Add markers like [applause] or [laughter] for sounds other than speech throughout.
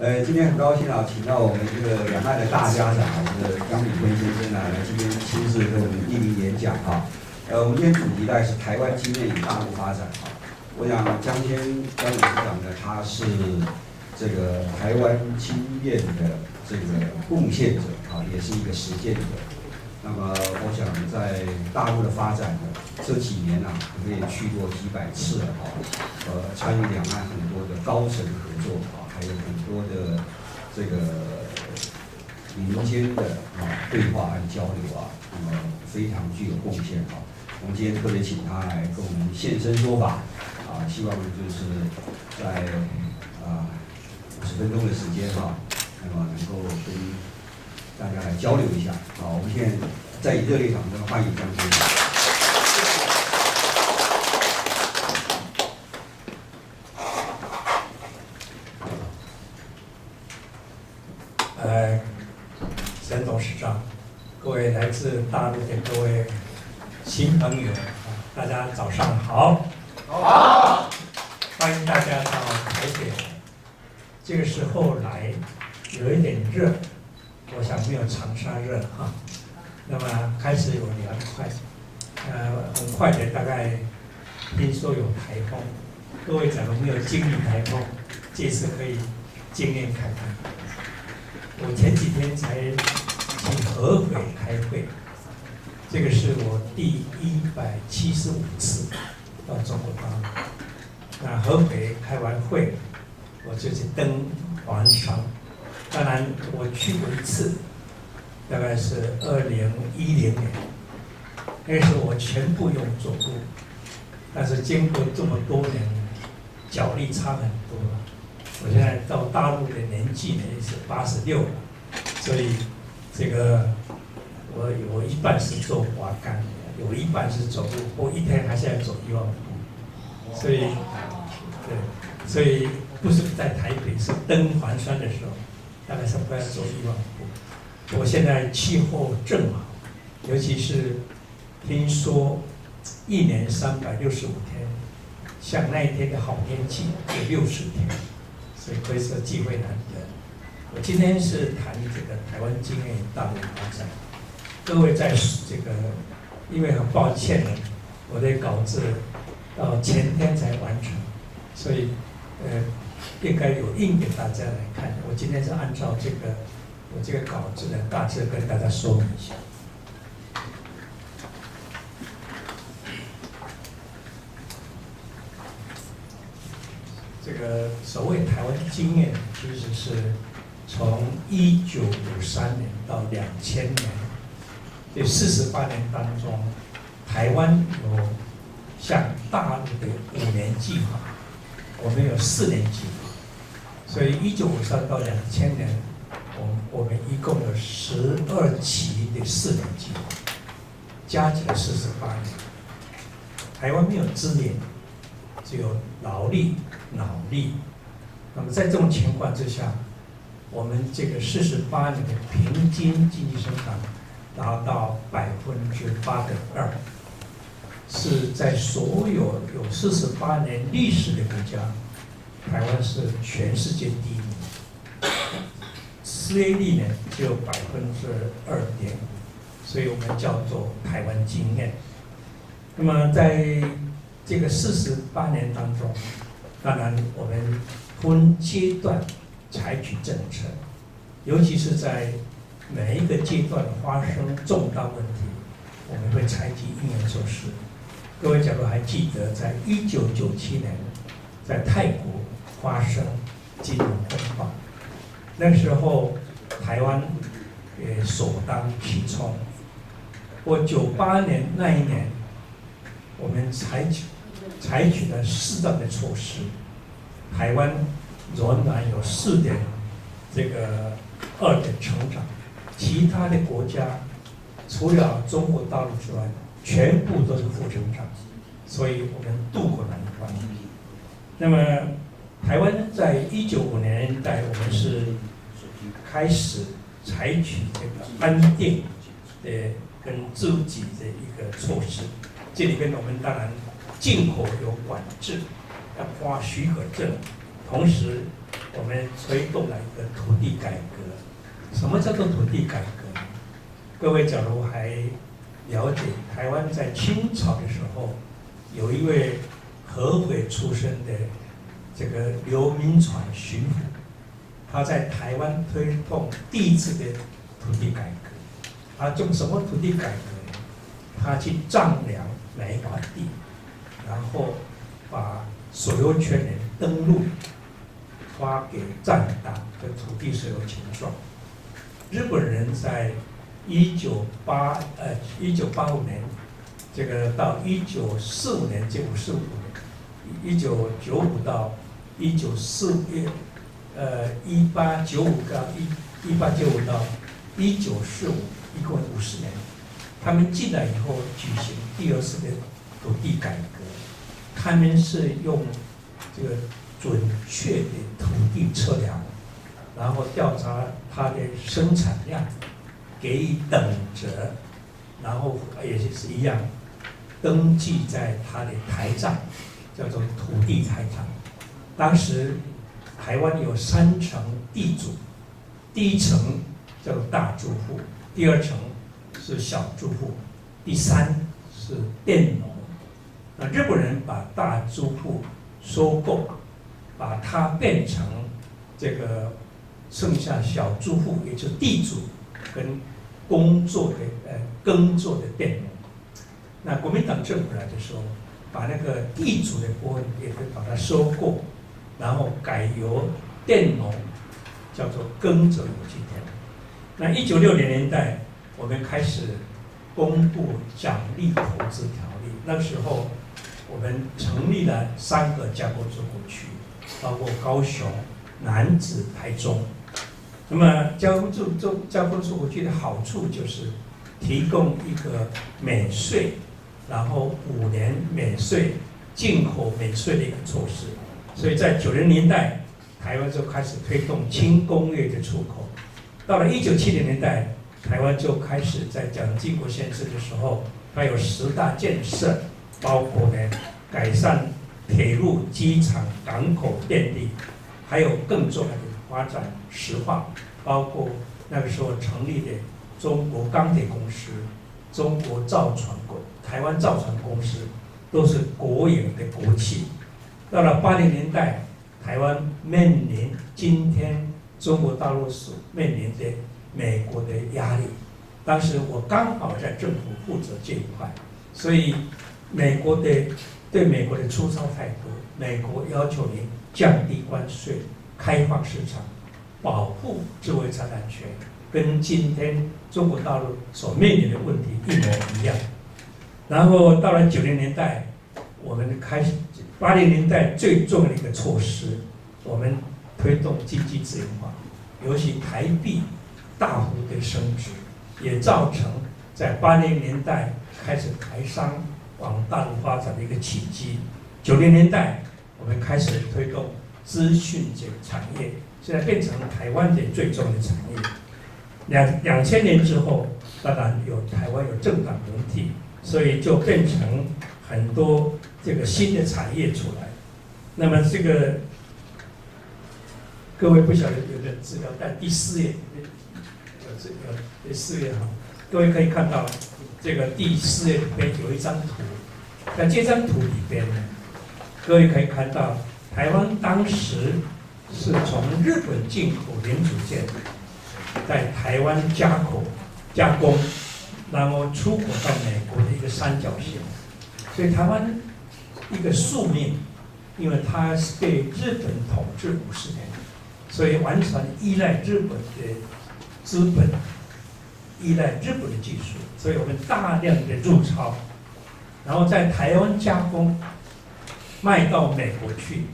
呃，今天很高兴啊，请到我们这个两岸的大家长，我们的张炳坤先生啊，来这边亲自给我们莅临演讲哈。呃，我们今天主题呢是台湾经验与大陆发展啊。我想江先江理事长呢，他是这个台湾经验的这个贡献者啊，也是一个实践者。那么我想在大陆的发展呢，这几年啊，我们也去过几百次了啊，呃，参与两岸很多的高层合作啊。还有很多的这个民间的啊对话和交流啊，那么非常具有贡献啊。我们今天特别请他来跟我们现身说法啊，希望就是在啊五十分钟的时间哈，那么能够跟大家来交流一下。啊，我们现在在热烈掌声欢迎张先生。各位来自大陆的各位新朋友，大家早上好。好。欢迎大家到台北。这个时候来有一点热，我想没有长沙热哈。那么开始有凉快，呃，很快的大概听说有台风。各位假如没有经历台风，这次可以经验看看。我前几天才。合肥开会，这个是我第一百七十五次到中国大陆。那合肥开完会，我就去登黄山。当然，我去过一次，大概是二零一零年，那时候我全部用走路。但是经过这么多年，脚力差很多了。我现在到大陆的年纪呢也是八十六了，所以。这个我我一半是做滑竿，有一半是走路，我一天还是要走一万步，所以对，所以不是在台北，是登环山的时候，大概是不要走一万步。我现在气候正好，尤其是听说一年三百六十五天，像那一天的好天气有六十天，所以可以说机会难得。我今天是谈这个台湾经验大陆发展。各位在这个，因为很抱歉呢，我的稿子到前天才完成，所以呃，应该有印给大家来看。我今天是按照这个我这个稿子呢，大致跟大家说明一下。这个所谓台湾经验，其实是。从一九五三年到两千年，这四十八年当中，台湾有向大陆的五年计划，我们有四年计划，所以一九五三到两千年，我我们一共有十二期的四年计划，加起来四十八年。台湾没有资源，只有劳力、脑力，那么在这种情况之下。我们这个四十八年的平均经济增长达到百分之八点二，是在所有有四十八年历史的国家，台湾是全世界第一名。失业率呢只有百分之二点五，所以我们叫做台湾经验。那么在这个四十八年当中，当然我们分阶段。采取政策，尤其是在每一个阶段发生重大问题，我们会采取应援措施。各位假如还记得，在一九九七年，在泰国发生金融风暴，那时候台湾也首当其冲。我九八年那一年，我们采取采取了适当的措施，台湾。仍然有四点这个二点成长，其他的国家除了中国大陆之外，全部都是负成长，所以我们渡过难关。那么台湾在一九五年代，我们是开始采取这个安定的跟自给的一个措施，这里边我们当然进口有管制，要发许可证。同时，我们推动了一个土地改革。什么叫做土地改革？各位假如还了解台湾在清朝的时候，有一位合肥出身的这个刘铭传巡抚，他在台湾推动第一次的土地改革。他做什么土地改革？他去丈量每一块地，然后把所有权人登录，发给站党的土地所有权状。日本人在一九八呃一九八五年，这个到一九四五年，这五十五年，一九九五到一九四一呃一八九五到一一八九五到一九四五，一共五十年。他们进来以后举行第二次的土地改革，他们是用这个准确的土地测量。然后调查它的生产量，给予等值，然后也就是一样，登记在它的台账，叫做土地台账。当时台湾有三层地主，第一层叫做大住户，第二层是小住户，第三是佃农。那日本人把大住户收购，把它变成这个。剩下小住户，也就地主跟工作的呃耕作的佃农。那国民党政府来的时候，把那个地主的部分也会把它收购，然后改由佃农叫做耕者有其田。那一九六零年代，我们开始公布奖励投资条例。那时候，我们成立了三个加工出口区，包括高雄、南子、台中。那么加工出中加工出口区的好处就是提供一个免税，然后五年免税、进口免税的一个措施。所以在九零年代，台湾就开始推动轻工业的出口。到了一九七零年代，台湾就开始在蒋经国先生的时候，它有十大建设，包括呢改善铁路、机场、港口便利，还有更重要的。发展石化，包括那个时候成立的中国钢铁公司、中国造船公、台湾造船公司，都是国营的国企。到了八零年代，台湾面临今天中国大陆所面临的美国的压力。当时我刚好在政府负责这一块，所以美国的对美国的粗糙态度，美国要求你降低关税。开放市场，保护智慧财产权，跟今天中国大陆所面临的问题一模一样。然后到了九零年代，我们开始八零年代最重要的一个措施，我们推动经济自由化，尤其台币大幅的升值，也造成在八零年代开始台商往大陆发展的一个契机。九零年代，我们开始推动。资讯这个产业现在变成台湾的最重要的产业。两两千年之后，当然有台湾有政党轮替，所以就变成很多这个新的产业出来。那么这个各位不晓得有的资料，但第四页，有这个第四页哈，各位可以看到这个第四页里边有一张图，在这张图里边呢，各位可以看到。台湾当时是从日本进口零组件，在台湾加口加工，然后出口到美国的一个三角形。所以台湾一个宿命，因为它是被日本统治五十年，所以完全依赖日本的资本，依赖日本的技术，所以我们大量的入超，然后在台湾加工，卖到美国去。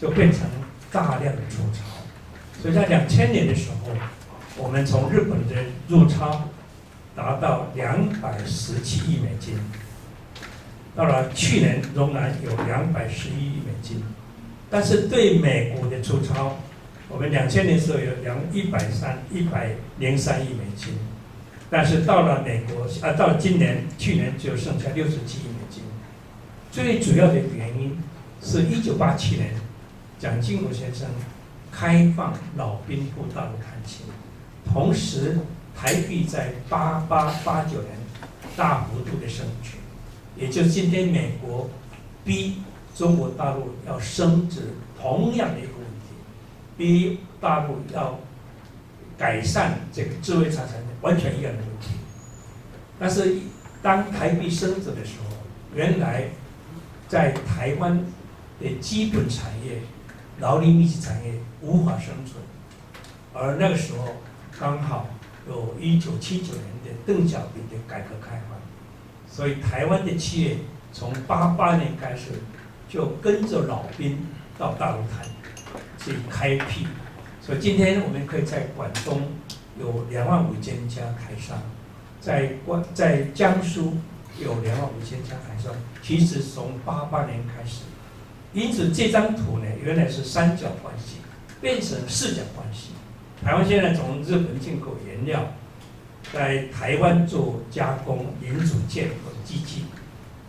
就变成大量的入超，所以在两千年的时候，我们从日本的入超达到两百十七亿美金，到了去年仍然有两百十一亿美金，但是对美国的出超，我们两千年时候有两一百三一百零三亿美金，但是到了美国啊，到今年去年就剩下六十七亿美金，最主要的原因是一九八七年。蒋经国先生开放老兵赴大陆探亲，同时台币在八八八九年大幅度的升值，也就是今天美国逼中国大陆要升值同样的一个问题，逼大陆要改善这个智慧财产完全一样的问题。但是当台币升值的时候，原来在台湾的基本产业、劳力密集产业无法生存，而那个时候刚好有一九七九年的邓小平的改革开放，所以台湾的企业从八八年开始就跟着老兵到大陆谈，去开辟，所以今天我们可以在广东有两万五千家台商，在关在江苏。有两万五千家台商，其实从八八年开始，因此这张图呢，原来是三角关系，变成四角关系。台湾现在从日本进口原料，在台湾做加工零组件和机器，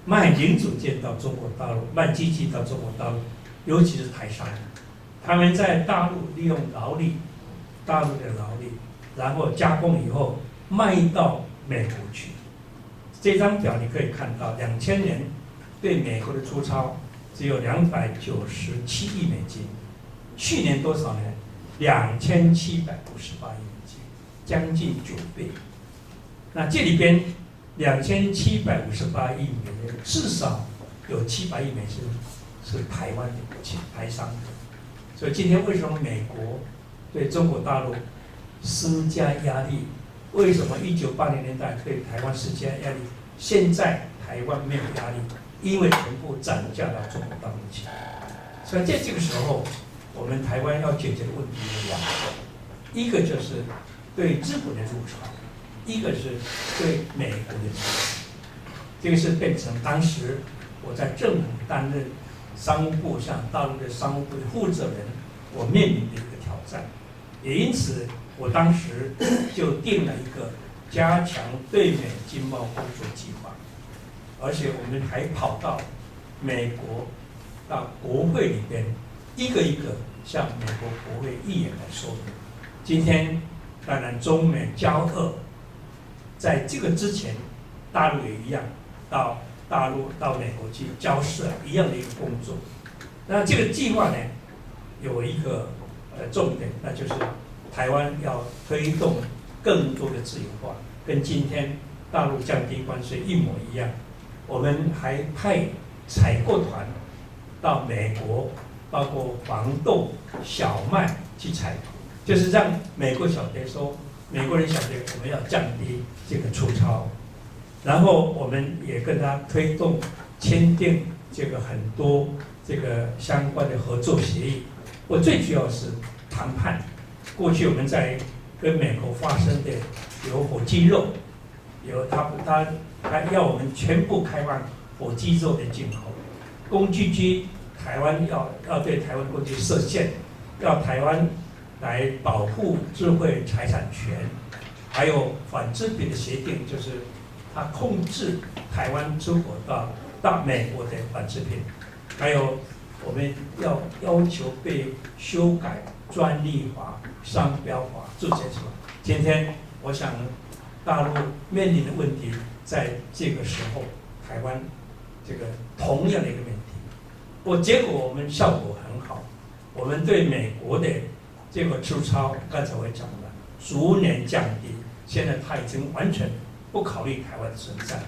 卖零组件到中国大陆，卖机器到中国大陆，尤其是台商，他们在大陆利用劳力，大陆的劳力，然后加工以后卖到美国去。这张表你可以看到，两千年对美国的出超只有两百九十七亿美金，去年多少呢？两千七百五十八亿美金，将近九倍。那这里边两千七百五十八亿美元，至少有七百亿美金是台湾的台商的。所以今天为什么美国对中国大陆施加压力？为什么一九八零年代对台湾施加压力？现在台湾没有压力，因为全部涨价到中国大陆去。所以在这个时候，我们台湾要解决的问题有两个：一个就是对日本的入潮，一个是对美国的。这个是变成当时我在政府担任商务部向大陆的商务部的负责人，我面临的一个挑战。也因此。我当时就定了一个加强对美经贸工作计划，而且我们还跑到美国，到国会里边，一个一个向美国国会议员来说。今天当然中美交恶，在这个之前，大陆也一样，到大陆到美国去交涉一样的一个工作。那这个计划呢，有一个呃重点，那就是。台湾要推动更多的自由化，跟今天大陆降低关税一模一样。我们还派采购团到美国，包括黄豆、小麦去采购，就是让美国晓得说，美国人晓得我们要降低这个粗糙。然后我们也跟他推动签订这个很多这个相关的合作协议。我最主要是谈判。过去我们在跟美国发生的有火鸡肉，有他他他要我们全部开放火鸡肉的进口，工具机台湾要要对台湾过去设限，要台湾来保护智慧财产权，还有反制品的协定，就是他控制台湾出口到到美国的反制品，还有我们要要求被修改。专利法、商标法，这些什么？今天我想，大陆面临的问题，在这个时候，台湾这个同样的一个问题，我结果我们效果很好，我们对美国的这个出超，刚才我讲了，逐年降低，现在他已经完全不考虑台湾的存在。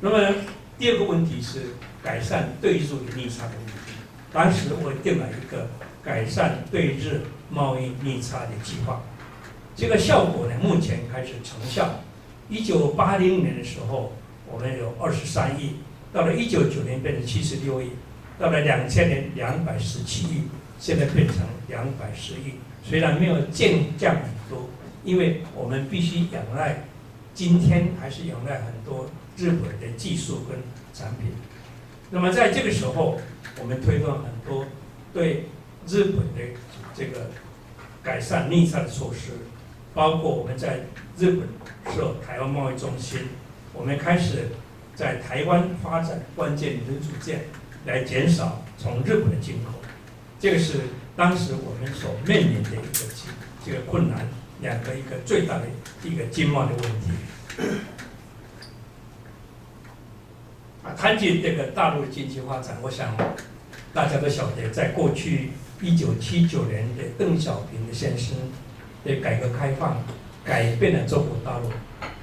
那么第二个问题是改善对日逆差的问题，当时我定了一个。改善对日贸易逆差的计划，这个效果呢，目前开始成效。一九八零年的时候，我们有二十三亿，到了一九九年变成七十六亿，到了两千年两百十七亿，现在变成两百十亿。虽然没有降降很多，因为我们必须仰赖，今天还是仰赖很多日本的技术跟产品。那么在这个时候，我们推动很多对。日本的这个改善逆差的措施，包括我们在日本设台湾贸易中心，我们开始在台湾发展关键零组件，来减少从日本的进口。这个是当时我们所面临的一个这个困难，两个一个最大的一个经贸的问题。啊，谈及这个大陆的经济发展，我想大家都晓得，在过去一九七九年的邓小平先生的改革开放，改变了中国大陆，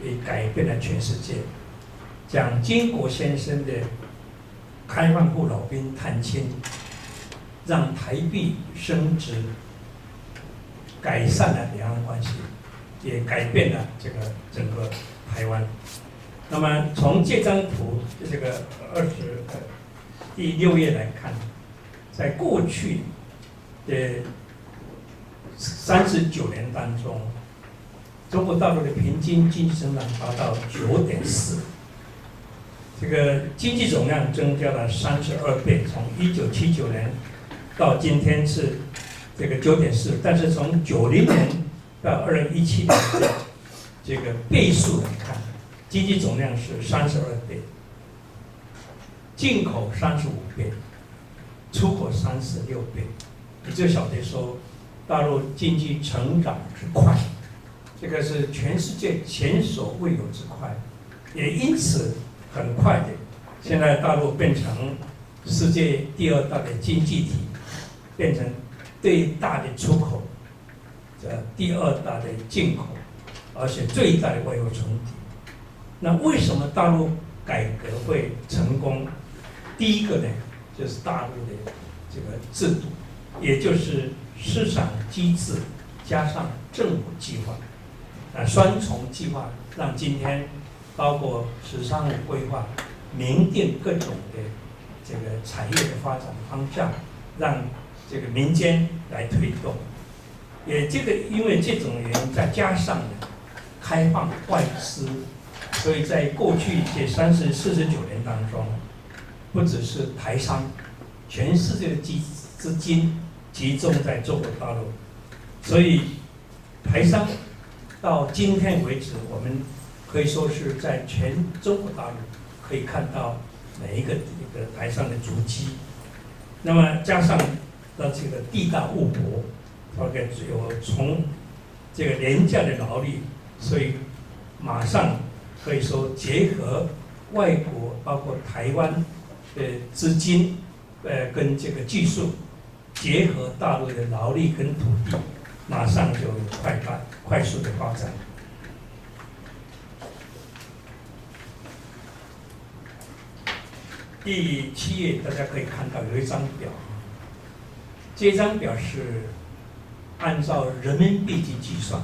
也改变了全世界。蒋经国先生的开放部老兵探亲，让台币升值，改善了两岸关系，也改变了这个整个台湾。那么从这张图，这个二十第六页来看，在过去的三十九年当中，中国大陆的平均经济增长达到九点四，这个经济总量增加了三十二倍，从一九七九年到今天是这个九点四，但是从九零年到二零一七年这个倍数来看。经济总量是三十二倍，进口三十五倍，出口三十六倍，你就晓得说，大陆经济成长之快，这个是全世界前所未有之快，也因此很快的，现在大陆变成世界第二大的经济体，变成最大的出口，这第二大的进口，而且最大的外汇存底。那为什么大陆改革会成功？第一个呢，就是大陆的这个制度，也就是市场机制加上政府计划，啊，双重计划让今天包括“十三五”规划，明定各种的这个产业的发展方向，让这个民间来推动。也这个因为这种原因，再加上，开放外资。所以在过去这三十四十九年当中，不只是台商，全世界的资资金集中在中国大陆，所以台商到今天为止，我们可以说是在全中国大陆可以看到每一个一个台商的足迹。那么加上那这个地大物博，大概只有从这个廉价的劳力，所以马上。可以说，结合外国，包括台湾的资金，呃，跟这个技术，结合大陆的劳力跟土地，马上就快发快速的发展。第七页大家可以看到有一张表，这张表是按照人民币去计算，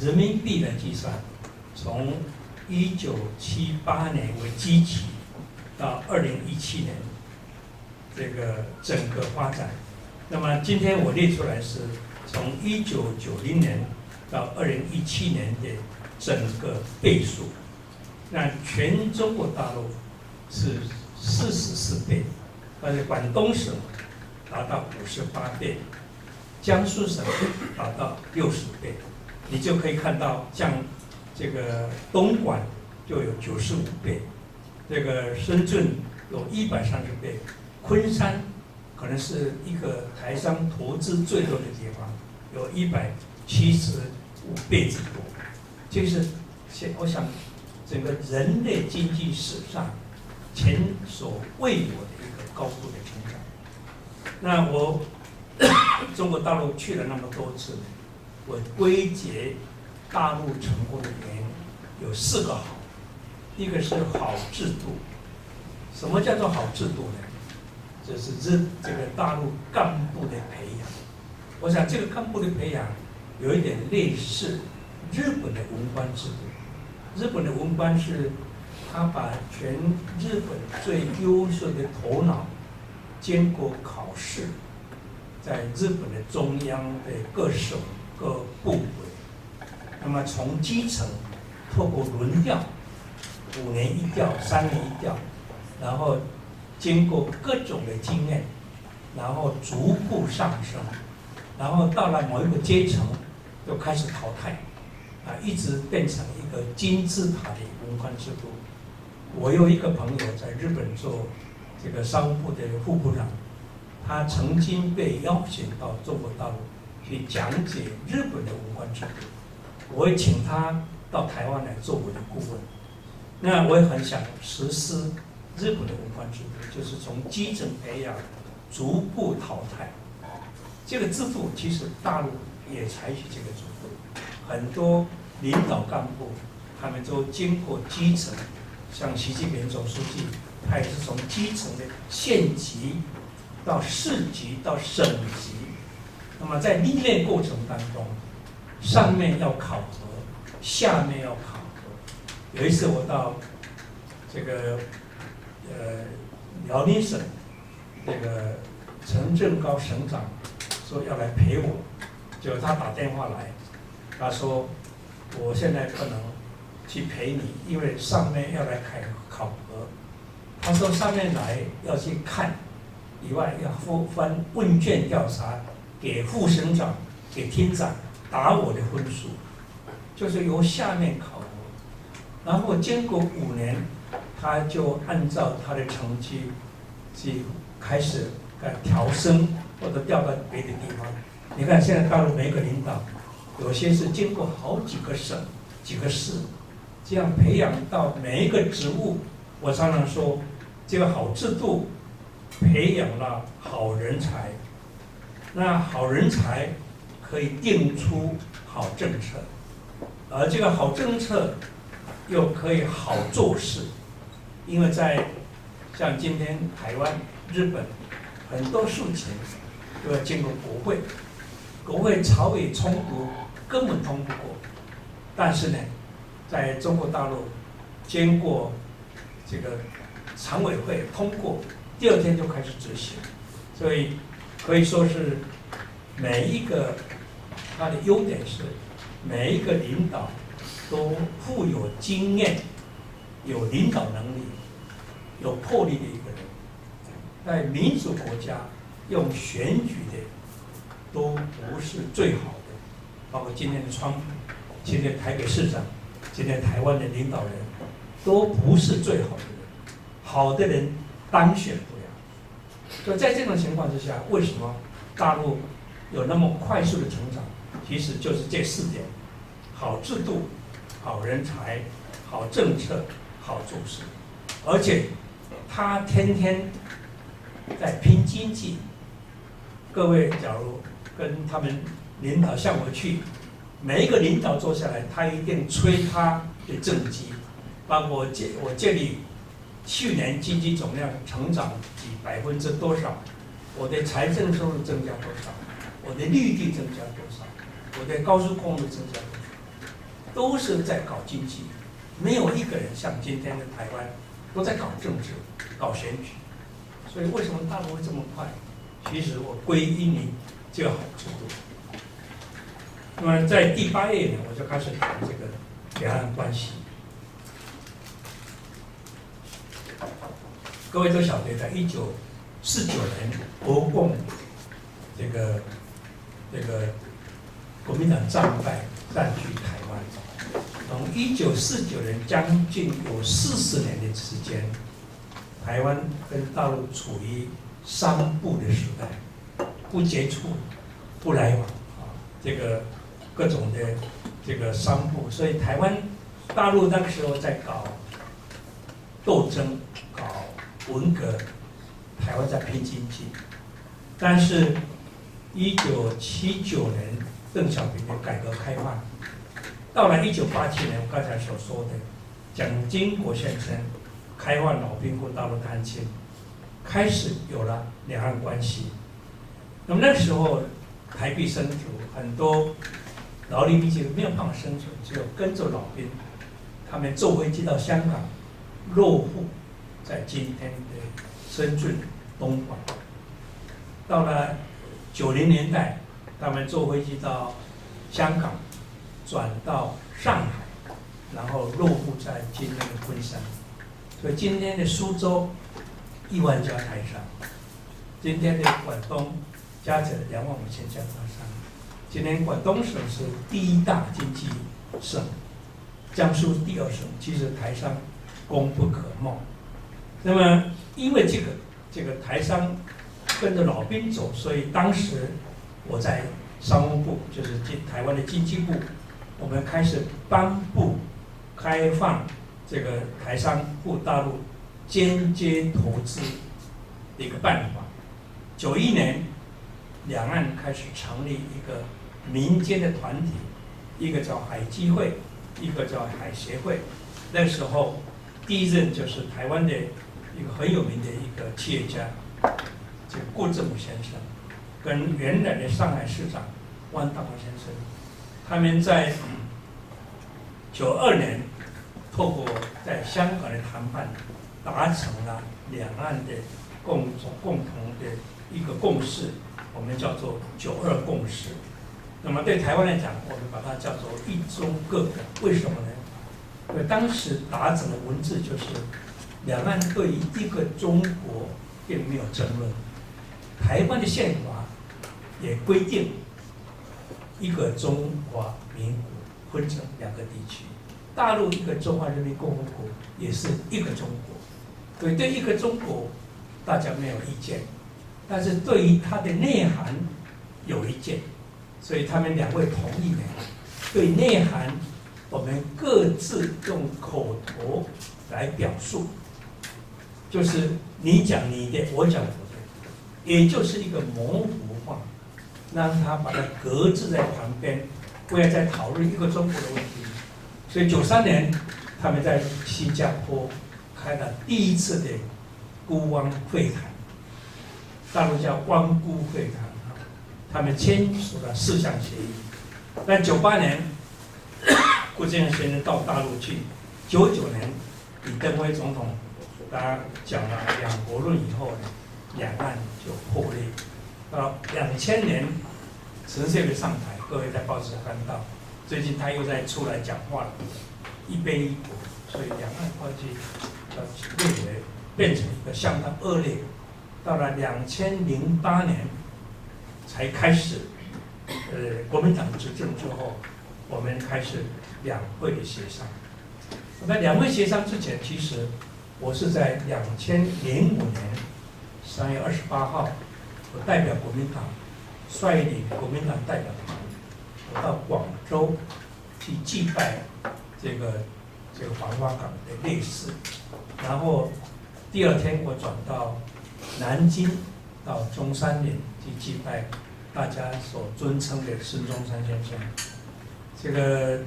人民币来计算。从一九七八年为基期，到二零一七年，这个整个发展。那么今天我列出来是从一九九零年到二零一七年的整个倍数。那全中国大陆是四十四倍，但是广东省达到五十八倍，江苏省达到六十倍，你就可以看到像。这个东莞就有九十五倍，这个深圳有一百三十倍，昆山可能是一个台商投资最多的地方，有一百七十五倍之多。这是现我想整个人类经济史上前所未有的一个高度的。那我 [coughs] 中国大陆去了那么多次，我归结。大陆成功的原因有四个好，一个是好制度。什么叫做好制度呢？就是日这个大陆干部的培养。我想这个干部的培养有一点类似日本的文官制度。日本的文官是，他把全日本最优秀的头脑经过考试，在日本的中央的各省各部委。那么从基层透过轮调，五年一调、三年一调，然后经过各种的经验，然后逐步上升，然后到了某一个阶层，就开始淘汰，啊，一直变成一个金字塔的文官制度。我有一个朋友在日本做这个商务部的副部长，他曾经被邀请到中国大陆去讲解日本的文化制度，我会请他到台湾来做我的顾问。那我也很想实施日本的文化制度，就是从基层培养，逐步淘汰。这个制度其实大陆也采取这个制度，很多领导干部他们都经过基层，像习近平总书记，他也是从基层的县级到市级到省级，那么在历练过程当中，上面要考核，下面要考核。有一次我到这个呃辽宁省，那个陈正高省长。说要来陪我，就他打电话来，他说我现在不能去陪你，因为上面要来考考核。他说上面来要去看，以外要复翻问卷调查，给副省长、给厅长打我的分数，就是由下面考核。然后经过五年，他就按照他的成绩去开始呃调升。或者调到别的地方，你看现在大陆每个领导，有些是经过好几个省、几个市，这样培养到每一个职务。我常常说，这个好制度培养了好人才，那好人才可以定出好政策，而这个好政策又可以好做事，因为在像今天台湾、日本很多事情。都要经过国会，国会朝野冲突根本通不过。但是呢，在中国大陆，经过这个常委会通过，第二天就开始执行。所以可以说是每一个他的优点是，每一个领导都富有经验、有领导能力、有魄力的一个人，在民主国家。用选举的都不是最好的，包括今天的川普，今天台北市长，今天台湾的领导人，都不是最好的。好的人当选不了。所以在这种情况之下，为什么大陆有那么快速的成长？其实就是这四点：好制度、好人才、好政策、好做事。而且他天天在拼经济。各位，假如跟他们领导向我去，每一个领导坐下来，他一定吹他的政绩，包括这我这里去年经济总量成长几百分之多少，我的财政收入增加多少，我的绿地增加多少，我的高速公路增加多少，都是在搞经济，没有一个人像今天的台湾都在搞政治、搞选举，所以为什么大陆会这么快？其实我归因于这个好制度。那么在第八页呢，我就开始谈这个两岸关系。各位都晓得，在一九四九年，国共这个这个国民党战败，占据台湾。从一九四九年，将近有四十年的时间，台湾跟大陆处于。商埠的时代，不接触，不来往啊，这个各种的这个商埠，所以台湾大陆那个时候在搞斗争，搞文革，台湾在拼经济。但是，一九七九年邓小平的改革开放，到了一九八七年，我刚才所说的蒋经国先生开放老兵过大陆探亲。开始有了两岸关系，那么那时候台币升值，很多劳力密集没有办法生存，只有跟着老兵，他们坐飞机到香港，落户在今天的深圳、东莞。到了九零年代，他们坐飞机到香港，转到上海，然后落户在今天的昆山。所以今天的苏州。亿万家台商，今天的广东加起来两万五千家台商。今天广东省是第一大经济省，江苏第二省，其实台商功不可没。那么因为这个这个台商跟着老兵走，所以当时我在商务部，就是经台湾的经济部，我们开始颁布开放这个台商赴大陆间接投资的一个办法。九一年，两岸开始成立一个民间的团体，一个叫海基会，一个叫海协会。那时候，第一任就是台湾的一个很有名的一个企业家，就郭正武先生，跟原来的上海市长汪大华先生，他们在九二年透过在香港的谈判，达成了两岸的共同共同的一个共识，我们叫做九二共识。那么对台湾来讲，我们把它叫做一中各表。为什么呢？因为当时达成的文字就是，两岸对于一个中国并没有争论，台湾的宪法也规定一个中华民国分成两个地区，大陆一个中华人民共和国也是一个中国，所以对一个中国大家没有意见，但是对于它的内涵有意见，所以他们两位同意的。对内涵。我们各自用口头来表述，就是你讲你的，我讲我的，也就是一个模糊化，让他把它搁置在旁边，不要再讨论一个中国的问题。所以九三年，他们在新加坡开了第一次的孤汪会谈，大陆叫汪辜会谈他们签署了四项协议。但九八年。[coughs] 顾建先生到大陆去，九九年李登辉总统，大家讲了两国论以后呢，两岸就破裂。到两千年，陈水扁上台，各位在报纸看到，最近他又在出来讲话了，一边一国，所以两岸关系呃变为变成一个相当恶劣。到了两千零八年，才开始，呃，国民党执政之后，我们开始。两会的协商，那两会协商之前，其实我是在两千零五年三月二十八号，我代表国民党率领国民党代表团，我到广州去祭拜这个这个黄花岗的烈士，然后第二天我转到南京到中山陵去祭拜大家所尊称的孙中山先生，这个。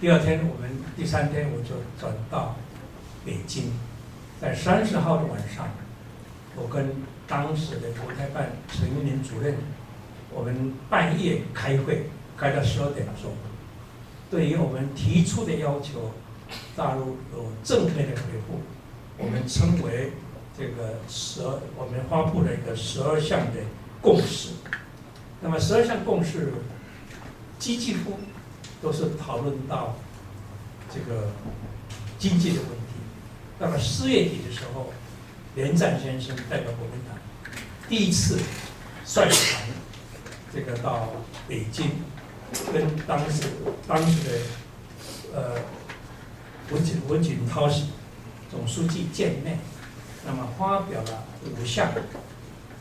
第二天，我们第三天我就转到北京，在三十号的晚上，我跟当时的国台办陈玉林主任，我们半夜开会，开到十二点钟。对于我们提出的要求，大陆有正面的回复，我们称为这个十二，我们发布了一个十二项的共识。那么十二项共识，积极乎？都是讨论到这个经济的问题。那么四月底的时候，连战先生代表国民党第一次率团这个到北京，跟当时当时的呃文锦文锦涛总书记见面，那么发表了五项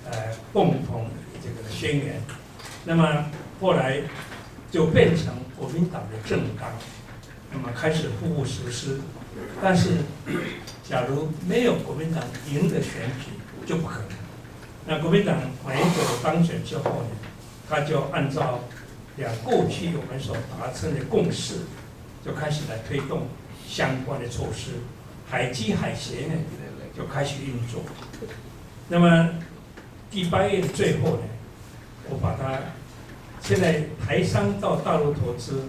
呃共同这个宣言。那么后来就变成。国民党的政纲，那么开始步步实施。但是，[clears throat] 假如没有国民党赢得选举，就不可能。那国民党没有当选之后呢，他就按照两过去我们所达成的共识，就开始来推动相关的措施。海基海协呢，就开始运作。那么第八页的最后呢，我把它。现在台商到大陆投资，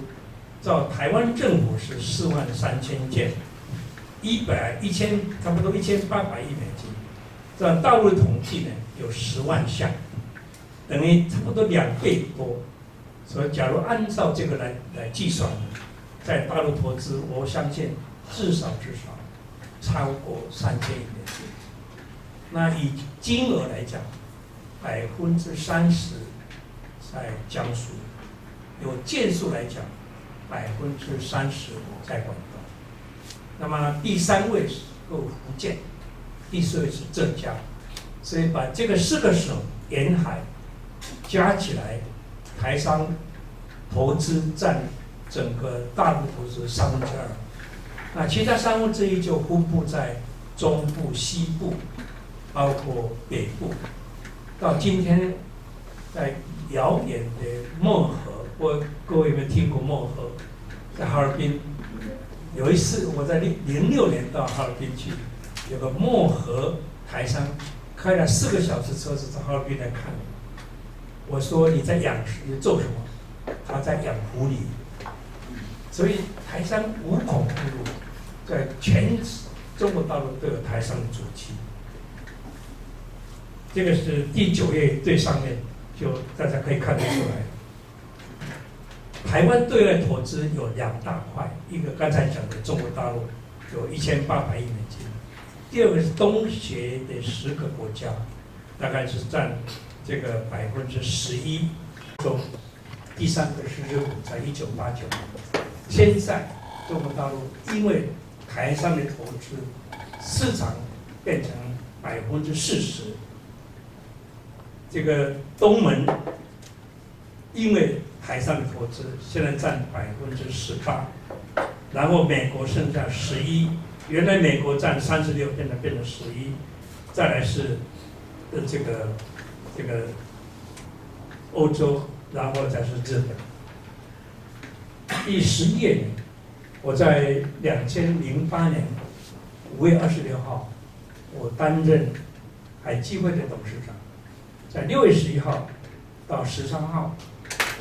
照台湾政府是四万三千件，一百一千差不多一千八百亿美金，照大陆统计呢有十万项，等于差不多两倍多。所以假如按照这个来来计算，在大陆投资，我相信至少至少超过三千亿美金。那以金额来讲，百分之三十。在江苏，有件数来讲，百分之三十在广东。那么第三位是福建，第四位是浙江。所以把这个四个省沿海加起来，台商投资占整个大陆投资三分之二，那其他三分之一就分布在中部、西部，包括北部。到今天，在遥远的漠河，我各位有没有听过漠河？在哈尔滨，有一次我在零零六年到哈尔滨去，有个漠河台商开了四个小时车子到哈尔滨来看，我我说你在养你做什么？他在养狐狸，所以台商无孔不入，在全中国大陆都有台商的足迹。这个是第九页最上面，就大家可以看得出来。台湾对外投资有两大块，一个刚才讲的中国大陆有一千八百亿美金，第二个是东协的十个国家，大概是占这个百分之十一中，第三个是日本，在一九八九年。现在中国大陆因为台商的投资，市场变成百分之四十。这个东盟因为海上的投资，现在占百分之十八，然后美国剩下十一，原来美国占三十六，现在变成十一，再来是呃这个这个欧洲，然后再是日本。第十页，我在两千零八年五月二十六号，我担任海基会的董事长。在六月十一号到十三号，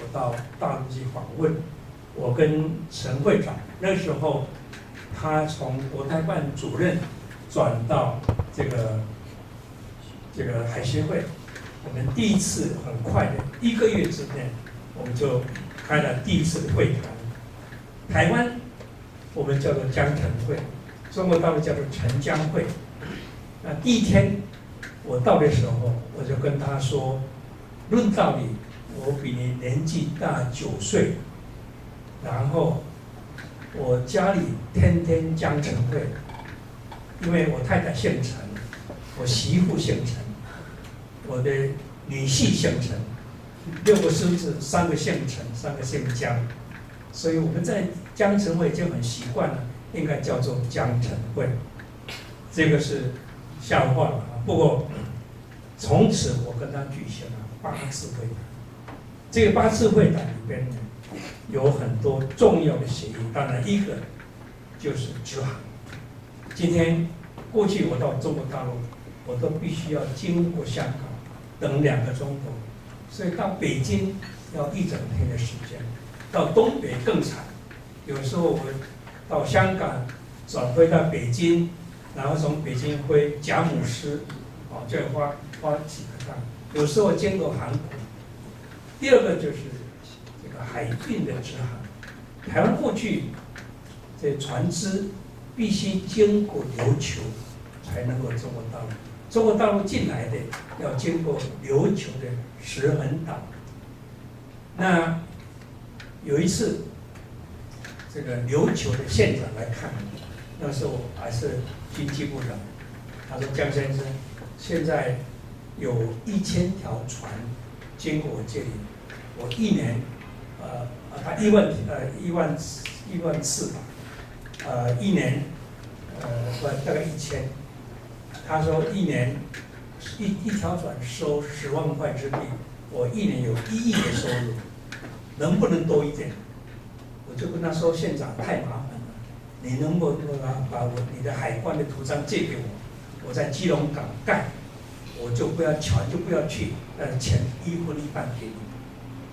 我到大陆去访问。我跟陈会长那时候，他从国台办主任转到这个这个海协会。我们第一次很快的一个月之内，我们就开了第一次的会谈。台湾我们叫做江城会，中国大陆叫做陈江会。那第一天。我到的时候，我就跟他说：“论道理，我比你年纪大九岁，然后我家里天天江城会，因为我太太姓陈，我媳妇姓陈，我的女婿姓陈，六个孙子三个姓陈，三个姓江，所以我们在江城会就很习惯了，应该叫做江城会。这个是笑话了。”不过，从此我跟他举行了八次会谈。这个八次会谈里边呢，有很多重要的协议。当然，一个就是直航。今天过去我到中国大陆，我都必须要经过香港，等两个钟头，所以到北京要一整天的时间。到东北更惨，有时候我到香港转回到北京。然后从北京回佳木斯，哦，就要花花几个趟。有时候经过韩国。第二个就是这个海运的直航。台湾过去这船只必须经过琉球才能够中国大陆。中国大陆进来的要经过琉球的石门岛。那有一次，这个琉球的县长来看，那时候还是。军机部长，他说：“江先生，现在有一千条船经过我这里，我一年，呃，他一万呃一万一万次吧，呃，一年，呃，大概一千。他说一年一一条船收十万块之币，我一年有一亿的收入，能不能多一点？我就跟他说，县长太麻烦了。”你能不能把我你的海关的图章借给我？我在基隆港盖，我就不要钱，就不要去，呃，钱一分一半给你。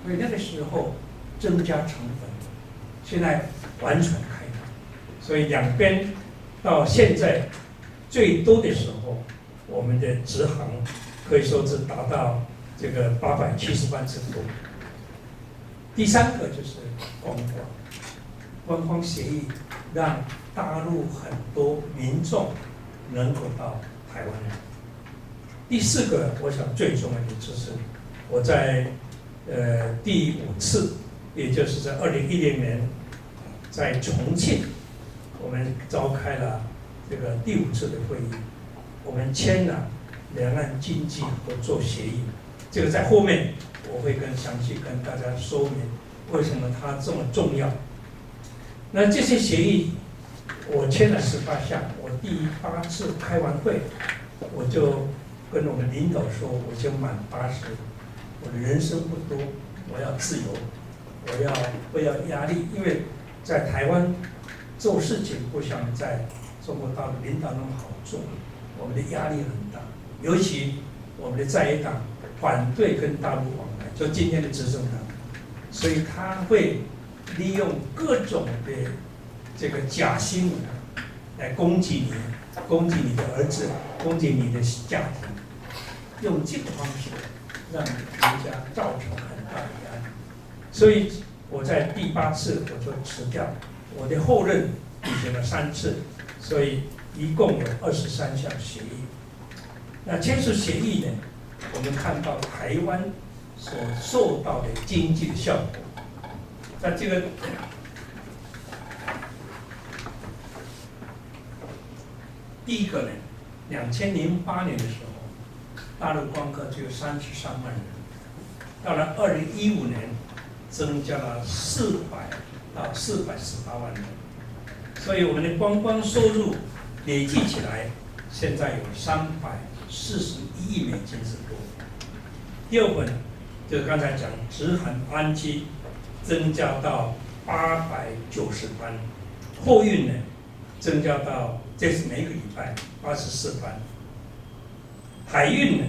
所以那个时候增加成本，现在完全开放。所以两边到现在最多的时候，我们的直航可以说是达到这个八百七十万次多。第三个就是观光，观光协议。让大陆很多民众能够到台湾来。第四个，我想最重要的就是我在呃第五次，也就是在二零一零年，在重庆，我们召开了这个第五次的会议，我们签了两岸经济合作协议。这个在后面我会更详细跟大家说明为什么它这么重要。那这些协议我签了十八项，我第八次开完会，我就跟我们领导说，我就满八十，我的人生不多，我要自由，我要不要压力？因为在台湾做事情不像在中国大陆领导那么好做，我们的压力很大，尤其我们的在野党反对跟大陆往来，就今天的执政党，所以他会利用各种的这个假新闻来攻击你，攻击你的儿子，攻击你的家庭，用这个方式让人家造成很大的压力。所以我在第八次我就辞掉，我的后任履行了三次。所以一共有二十三项协议。那签署协议呢，我们看到台湾所受到的经济的效果。那这个第一个呢，两千零八年的时候，大陆光客只有三十三万人，到了二零一五年，增加了四百到四百十八万人。所以我们的观光收入累计起来，现在有三百四十一亿美金之多。第二个呢，就是刚才讲直航班机增加到八百九十班，货运呢增加到这是每个礼拜八十四班。海运呢，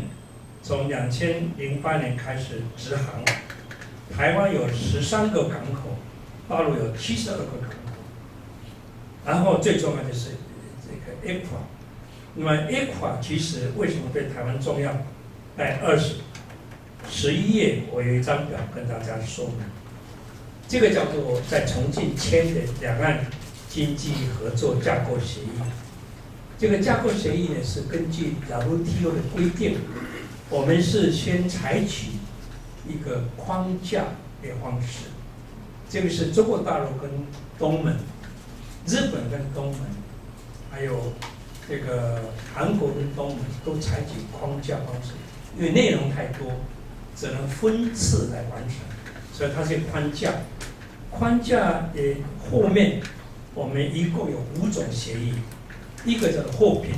从两千零八年开始直航，台湾有十三个港口，大陆有七十二个港口。然后最重要的是这个 a q u a 那么 a q u a 其实为什么对台湾重要？在二十十一页，我有一张表跟大家说明。这个叫做在重庆签的两岸经济合作架构协议。这个架构协议呢是根据 WTO 的规定，我们是先采取一个框架的方式。这个是中国大陆跟东盟。日本跟东盟，还有这个韩国跟东盟都采取框架方式，因为内容太多，只能分次来完成，所以它是框架。框架的后面，我们一共有五种协议，一个叫货品，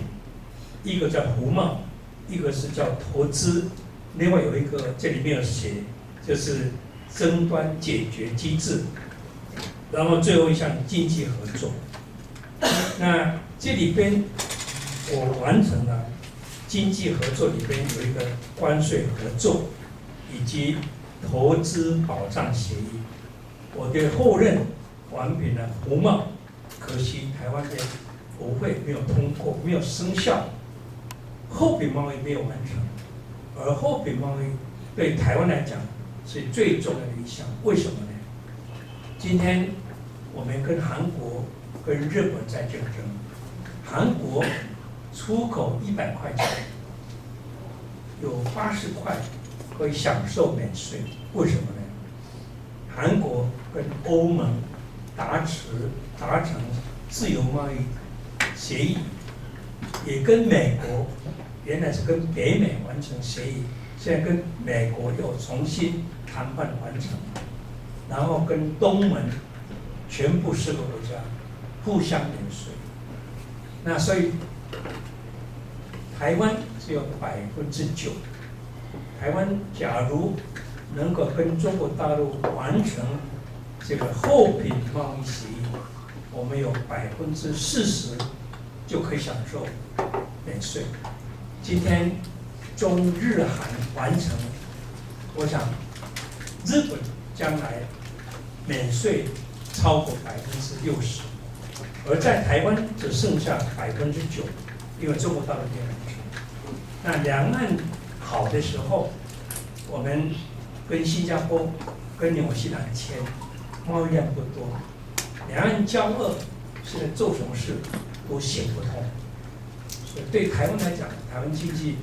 一个叫服贸，一个是叫投资，另外有一个这里面有写，就是争端解决机制。然后最后一项经济合作，那这里边我完成了经济合作里边有一个关税合作以及投资保障协议，我对后任完成了服贸，可惜台湾的国会没有通过，没有生效，货品贸易没有完成，而货品贸易对台湾来讲是最重要的一项，为什么呢？今天我们跟韩国、跟日本在竞争，韩国出口一百块钱，有八十块可以享受免税，为什么呢？韩国跟欧盟达成达成自由贸易协议，也跟美国原来是跟北美完成协议，现在跟美国又重新谈判完成。然后跟东盟全部四个国家互相免税，那所以台湾只有百分之九。台湾假如能够跟中国大陆完成这个货品贸易协议，我们有百分之四十就可以享受免税。今天中日韩完成，我想日本将来。免税超过百分之六十，而在台湾只剩下百分之九，因为中国大陆变很成。那两岸好的时候，我们跟新加坡、跟纽西兰签，贸易量不多。两岸交恶，现在做什么事都行不通。所以对台湾来讲，台湾经济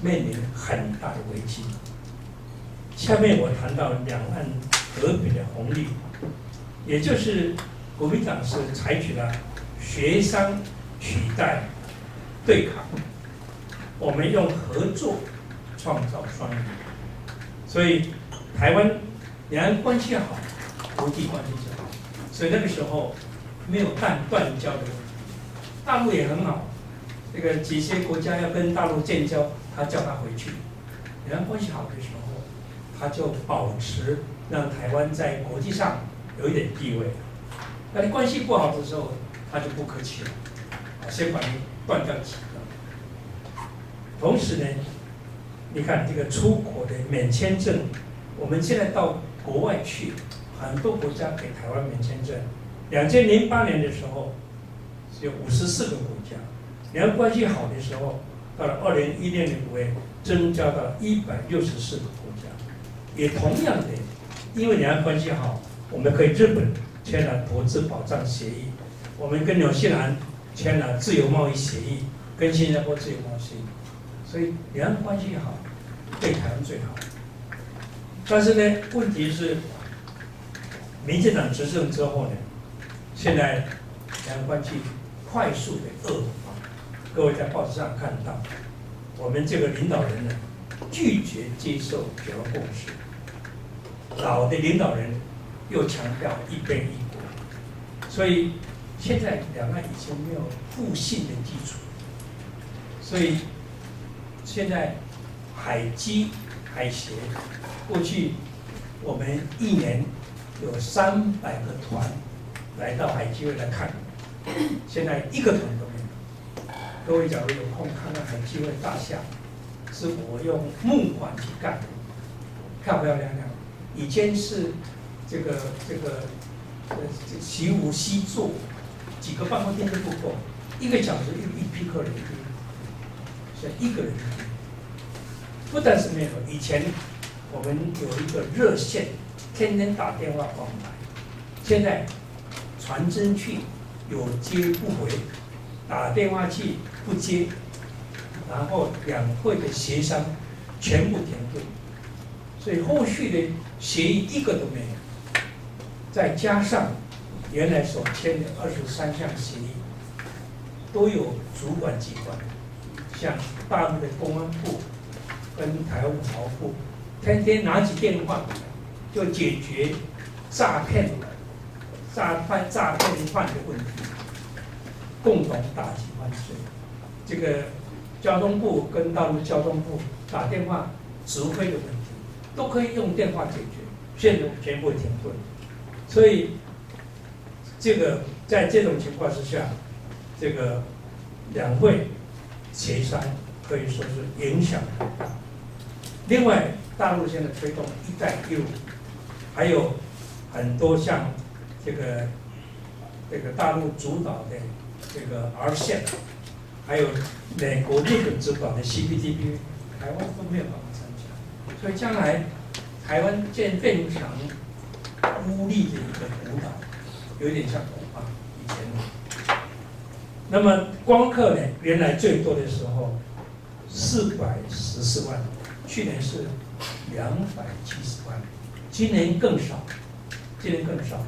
面临很大的危机。下面我谈到两岸和平的红利。也就是国民党是采取了协商取代对抗，我们用合作创造双赢。所以台湾两岸关系好，国际关系就好，所以那个时候没有断断交的问题。大陆也很好，这个几些国家要跟大陆建交，他叫他回去。两岸关系好的时候，他就保持让台湾在国际上有一点地位。那你关系不好的时候，他就不客气了，先把你断掉几个。同时呢，你看这个出国的免签证，我们现在到国外去，很多国家给台湾免签证。两千零八年的时候，有五十四个国家，两岸关系好的时候，到了二零一六年五月，增加到一百六十四个国家。也同样的，因为两岸关系好，我们可以日本签了投资保障协议，我们跟纽西兰签了自由贸易协议，跟新加坡自由贸易协议，所以两岸关系好，对台湾最好。但是呢，问题是，民进党执政之后呢，现在两岸关系快速的恶化。各位在报纸上看到，我们这个领导人呢，拒绝接受九二共识。老的领导人又强调一边一国，所以现在两岸已经没有互信的基础，所以现在海基海协过去我们一年有三百个团来到海基会来看，现在一个团都没有。各位假如有空看看海基会大厦，是我用木管去干的，漂漂亮亮。以前是这个这个呃习无锡坐，几个办公厅都不够，一个小时一一批客人，所以一个人。不但是没有，以前我们有一个热线，天天打电话往来，现在传真去有接不回，打电话去不接，然后两会的协商全部停顿。所以后续的协议一个都没有，再加上原来所签的二十三项协议，都有主管机关，像大陆的公安部跟台湾的侨部，天天拿起电话就解决诈骗、诈骗、诈骗犯的问题，共同打击犯罪。这个交通部跟大陆交通部打电话指挥的问题。都可以用电话解决，现在全部停顿，所以这个在这种情况之下，这个两会协商可以说是影响很大。另外，大陆现在推动“一带一路”，还有很多项目这个这个大陆主导的这个 R 线还有美国、日本主导的 CPTP，台湾都没有办法参加。所以将来台湾建变成孤立的一个孤岛，有点像恐怕以前。那么光刻呢？原来最多的时候四百十四万，去年是两百七十万，今年更少，今年更少，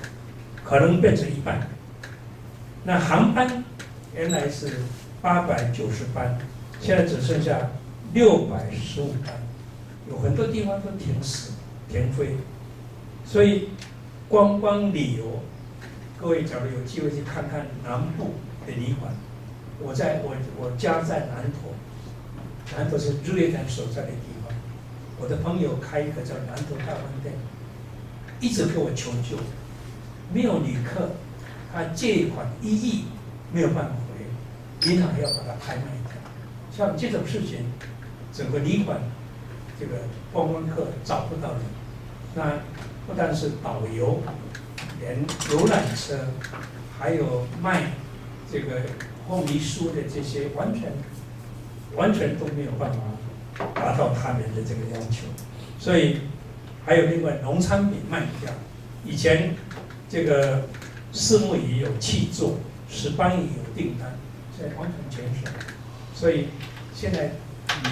可能变成一半。那航班原来是八百九十班，现在只剩下六百十五班。有很多地方都停驶、停飞，所以观光旅游，各位假如有机会去看看南部的旅馆，我在我我家在南投，南投是日月潭所在的地方，我的朋友开一个叫南投大饭店，一直给我求救，没有旅客，他借款一亿没有办法回，银行要把它拍卖掉，像这种事情，整个旅馆。这个观光客找不到人，那不但是导游，连游览车，还有卖这个凤梨酥的这些，完全完全都没有办法达到他们的这个要求。所以还有另外农产品卖不掉，以前这个四目鱼有气做，石斑鱼有订单，现在完全减少。所以现在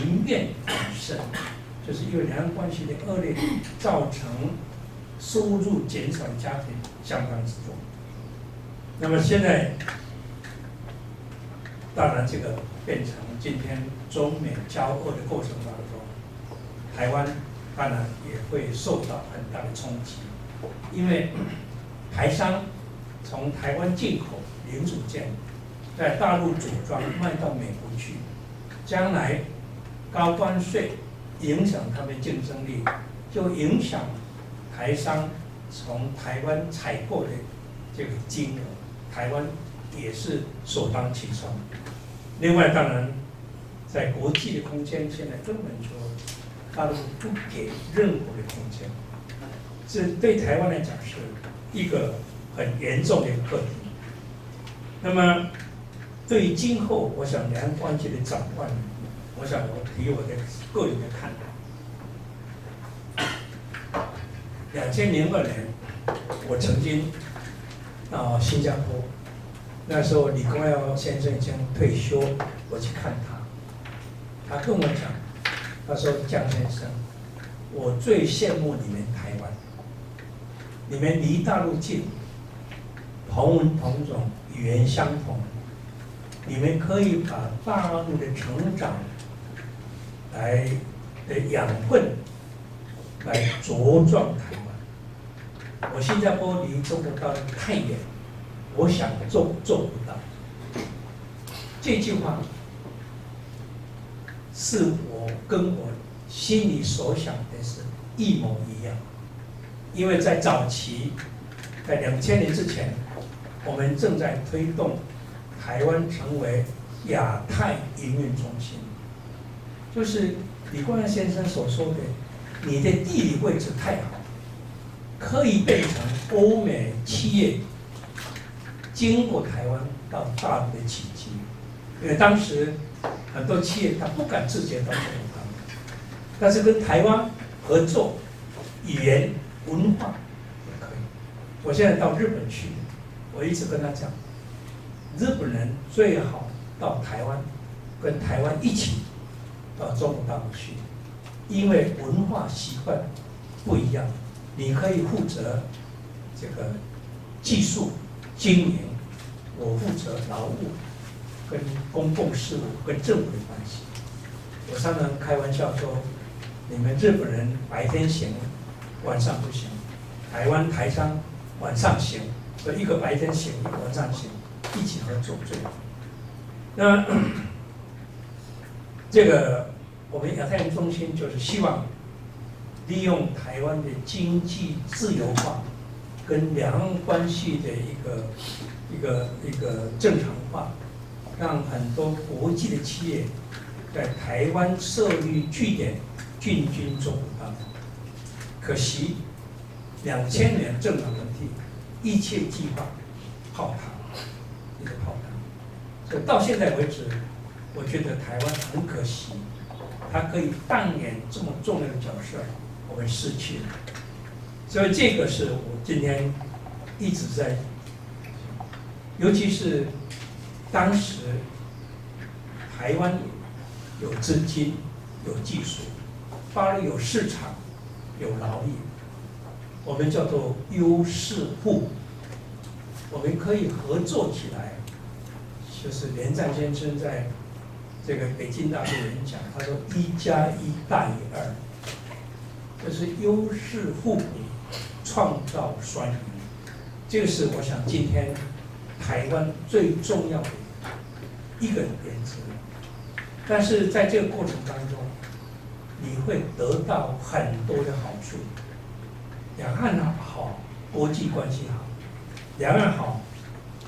民怨很深。就是因为两岸关系的恶劣，造成收入减少的家庭相当之多。那么现在，当然这个变成今天中美交恶的过程当中，台湾当然也会受到很大的冲击，因为台商从台湾进口零组件，在大陆组装卖到美国去，将来高关税影响他们竞争力，就影响台商从台湾采购的这个金额，台湾也是首当其冲。另外，当然在国际的空间，现在根本就大陆不给任何的空间，这对台湾来讲是一个很严重的一个课题。那么，对于今后，我想两岸关系的转换，我想我提我的个人的看法。两千零二年，我曾经到新加坡，那时候李光耀先生已经退休，我去看他，他跟我讲，他说江先生，我最羡慕你们台湾，你们离大陆近，同文同种。语言相同，你们可以把大陆的成长来的养分来茁壮台湾。我新加坡离中国大陆太远，我想做做不到。这句话是我跟我心里所想的是一模一样，因为在早期，在两千年之前。我们正在推动台湾成为亚太营运中心，就是李光耀先生所说的，你的地理位置太好，可以变成欧美企业经过台湾到大陆的契机。因为当时很多企业他不敢直接到中国大陆，但是跟台湾合作，语言文化也可以。我现在到日本去。我一直跟他讲，日本人最好到台湾，跟台湾一起到中国大陆去，因为文化习惯不一样。你可以负责这个技术经营，我负责劳务跟公共事务跟政府的关系。我常常开玩笑说，你们日本人白天行，晚上不行；台湾台商晚上行。所以一个白天行，晚上行，一起合作最。那 [coughs] 这个我们亚太中心就是希望利用台湾的经济自由化跟两岸关系的一个一个一个正常化，让很多国际的企业在台湾设立据点，进军中国。可惜两千年正常问题。一切计划泡汤，一个泡汤。所以到现在为止，我觉得台湾很可惜，它可以扮演这么重要的角色，我们失去了。所以这个是我今天一直在，尤其是当时台湾有资金、有技术，巴黎有市场、有劳力。我们叫做优势互补，我们可以合作起来。就是连战先生在这个北京大学演讲，他说“一加一大于二”，这是优势互补，创造双赢。这个是我想今天台湾最重要的一个原则。但是在这个过程当中，你会得到很多的好处。两岸好，国际关系好；两岸好，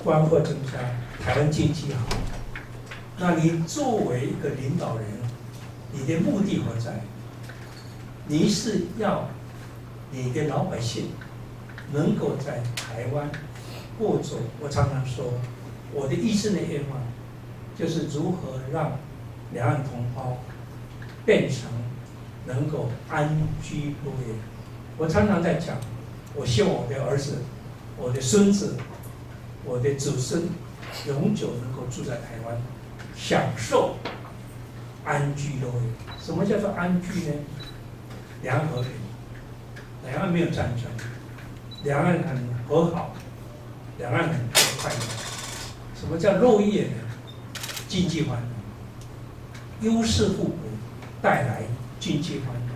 关货增加，台湾经济好。那你作为一个领导人，你的目的何在？你是要你的老百姓能够在台湾过着。我常常说，我的一生的愿望就是如何让两岸同胞变成能够安居乐业。我常常在讲，我希望我的儿子、我的孙子、我的子孙永久能够住在台湾，享受安居乐业。什么叫做安居呢？两岸和平，两岸没有战争，两岸很和好，两岸很快乐。什么叫乐业呢？经济繁荣，优势互补带来经济繁荣。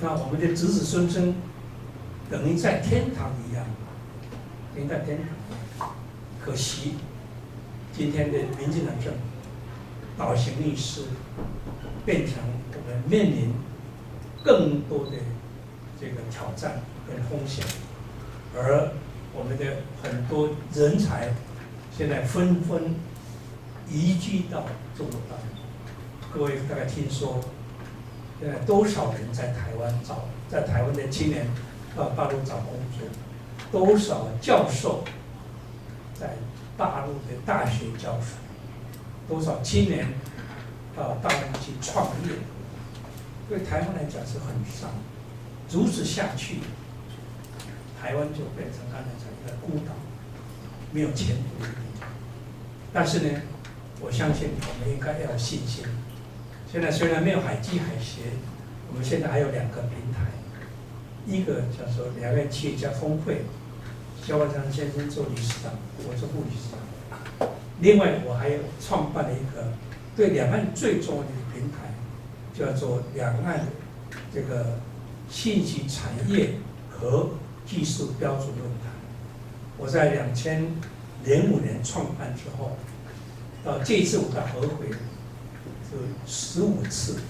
那我们的子子孙孙等于在天堂一样，等于在天堂一样。可惜今天的民进党政府倒行逆施，变成我们面临更多的这个挑战跟风险，而我们的很多人才现在纷纷移居到中国大陆。各位大概听说，现在多少人在台湾找，在台湾的青年到大陆找工作，多少教授在大陆的大学教书，多少青年到大陆去创业，对台湾来讲是很伤。如此下去，台湾就变成刚才讲一个孤岛，没有前途的地方。但是呢，我相信我们应该要有信心。现在虽然没有海基海协，我们现在还有两个平台，一个叫做两岸企业家峰会，肖万昌先生做理事长，我做副理事长。另外，我还有创办了一个对两岸最重要的平台，叫做两岸这个信息产业和技术标准论坛。我在两千零五年创办之后，到这一次我的合肥。有十五次，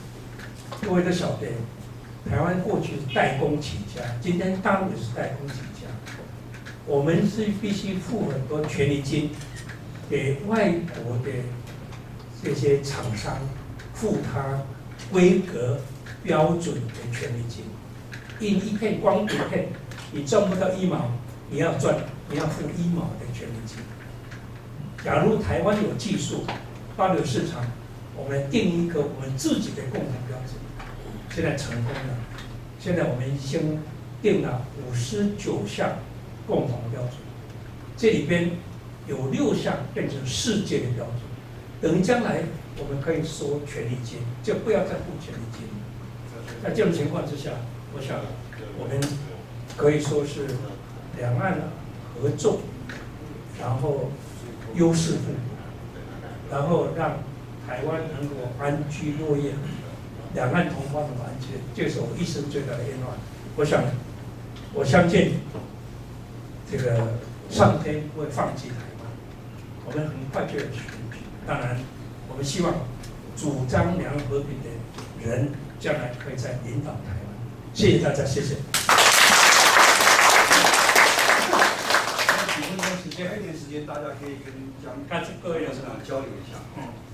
各位都晓得，台湾过去是代工起家，今天大陆也是代工起家。我们是必须付很多权利金给外国的这些厂商，付他规格标准的权利金。印一片光碟片，你赚不到一毛，你要赚，你要付一毛的权利金。假如台湾有技术，大陆市场。我们定一个我们自己的共同标准，现在成功了。现在我们已经定了五十九项共同标准，这里边有六项变成世界的标准。等将来我们可以说权利金，就不要再付权利金了。在这种情况之下，我想我们可以说是两岸合作，然后优势互补，然后让。台湾能够安居乐业，两岸同胞的团结，这是我一生最大的愿望。我想，我相信这个上天不会放弃台湾，我们很快就要去。当然，我们希望主张两岸和平的人，将来可以再领导台湾。谢谢大家，谢谢。几分钟时间，还有一点时间，大家可以跟江各位董事长交流一下。嗯。